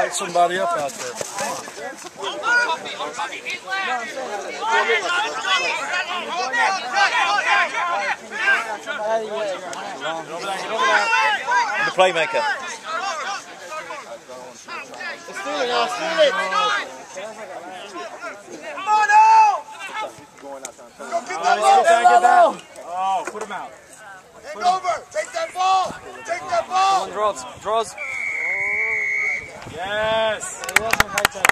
Set somebody up out there. The playmaker. Steal it now, steal it. Come on now! Go get that ball. Get that, get that. Oh, put him out. Take over. Take that ball. Take that ball. Draws. Draws. Yes.